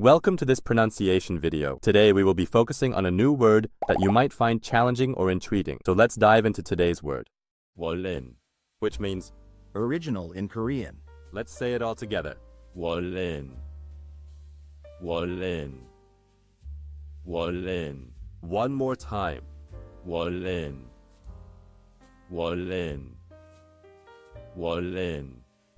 Welcome to this pronunciation video. Today we will be focusing on a new word that you might find challenging or intriguing. So let's dive into today's word. wonraen, which means original in Korean. Let's say it all together. wonraen. wonraen. wonraen. One more time. wonraen. wonraen. wonraen.